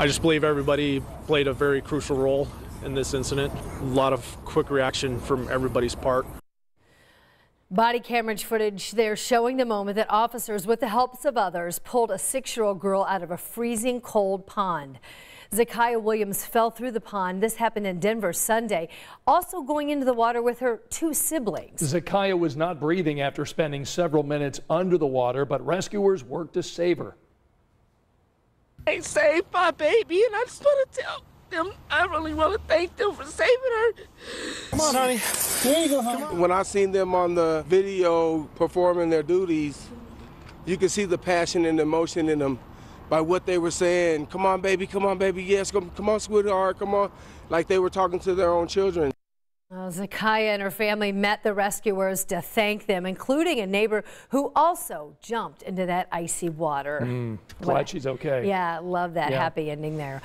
I just believe everybody played a very crucial role in this incident. A lot of quick reaction from everybody's part. Body camera footage there showing the moment that officers, with the help of others, pulled a six-year-old girl out of a freezing cold pond. Zakiya Williams fell through the pond. This happened in Denver Sunday. Also going into the water with her two siblings. Zakiya was not breathing after spending several minutes under the water, but rescuers worked to save her. They saved my baby, and I just want to tell them I really want to thank them for saving her. Come on, honey. There you go, honey. When I seen them on the video performing their duties, you could see the passion and emotion in them by what they were saying. Come on, baby. Come on, baby. Yes. Come, come on, sweetheart. Come on. Like they were talking to their own children. Well, Zakiya and her family met the rescuers to thank them, including a neighbor who also jumped into that icy water. Mm, glad she's okay. Yeah, love that Yeah. happy ending there.